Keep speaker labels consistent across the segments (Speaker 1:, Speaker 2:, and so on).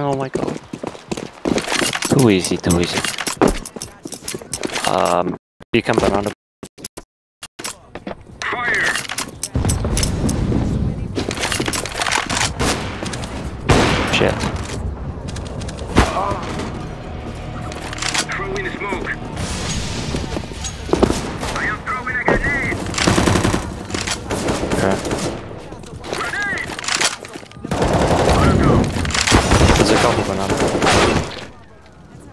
Speaker 1: Oh my god. Too easy, too easy. Um, you can banana.
Speaker 2: Fire!
Speaker 1: Shit.
Speaker 2: Throwing smoke. I am throwing a grenade.
Speaker 1: Okay.
Speaker 2: Grenade! Molotov.
Speaker 1: There's a couple banana.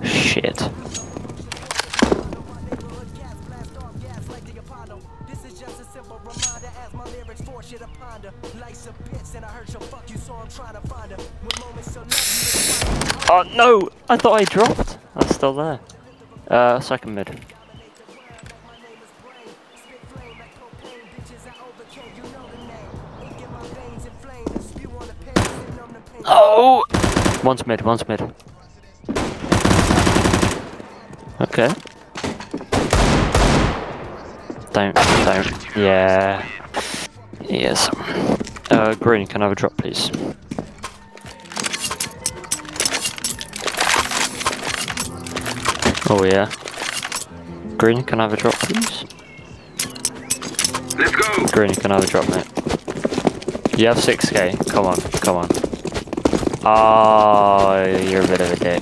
Speaker 1: Shit. Oh no! I thought I dropped. I'm still there. Uh, second mid. One's mid, one's mid. Okay. Don't, don't. Yeah. Yes. Uh, green, can I have a drop, please? Oh, yeah. Green, can I have a drop, please?
Speaker 2: Let's go.
Speaker 1: Green, can I have a drop, mate? You have 6k. Come on, come on. Oh, you're a bit of a dick.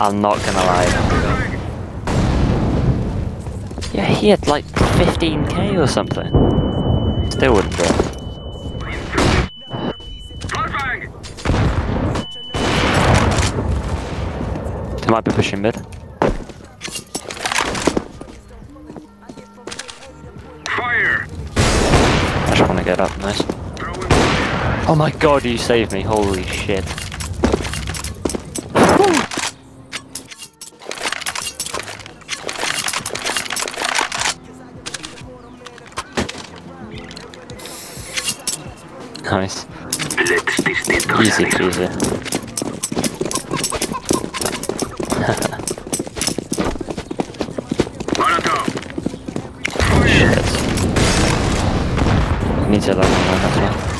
Speaker 1: I'm not gonna lie. Yeah, he had like 15k or something. Still wouldn't.
Speaker 2: Flashbang!
Speaker 1: He might be pushing mid.
Speaker 2: Fire!
Speaker 1: I just want to get up, nice. Oh my god, you saved me, holy shit. Nice. Easy peasy. Shit. I need to learn that as well.